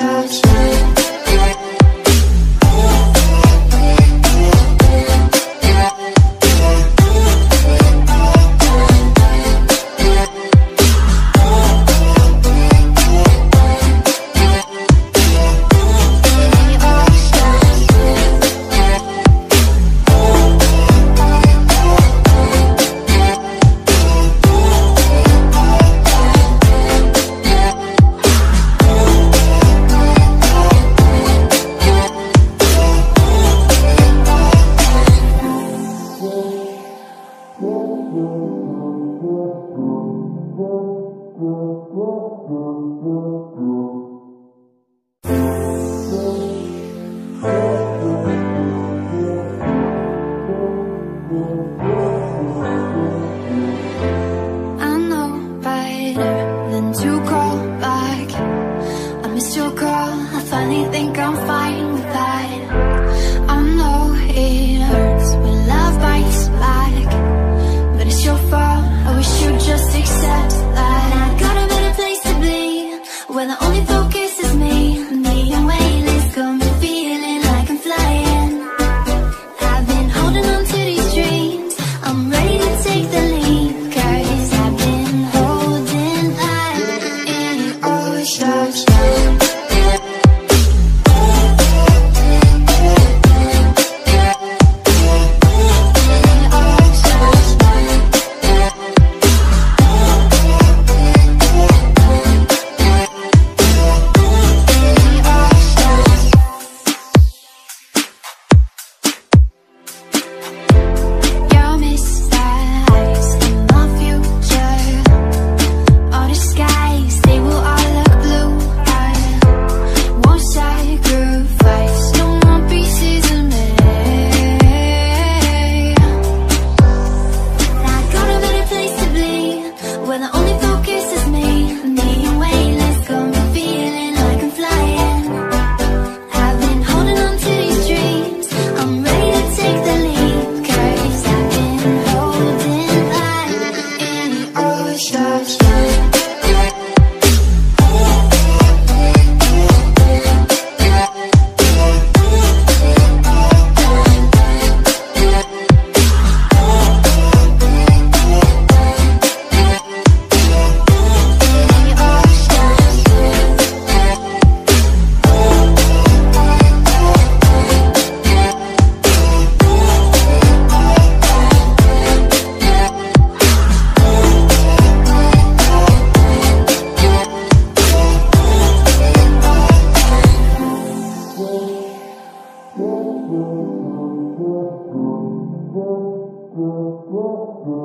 stops think I'm fine with that. I know it hurts when love bites back. But it's your fault, I wish you'd just accept that. I got a better place to be Where the only focus is me. Me and weightless, got feeling like I'm flying. I've been holding on to these dreams. I'm ready to take the lead I've been holding on stop, stop Whoa, whoa, whoa.